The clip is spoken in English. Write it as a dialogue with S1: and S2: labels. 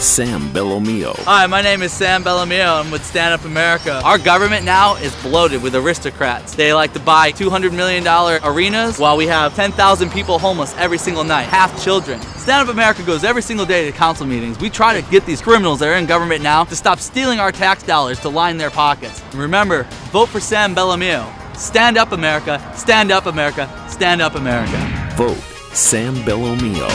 S1: Sam Bellomio.
S2: Hi, my name is Sam Bellomio. I'm with Stand Up America. Our government now is bloated with aristocrats. They like to buy $200 million arenas while we have 10,000 people homeless every single night, half children. Stand Up America goes every single day to council meetings. We try to get these criminals that are in government now to stop stealing our tax dollars to line their pockets. And remember, vote for Sam Bellomio. Stand up, America. Stand up, America. Stand up, America.
S1: Vote Sam Bellomio.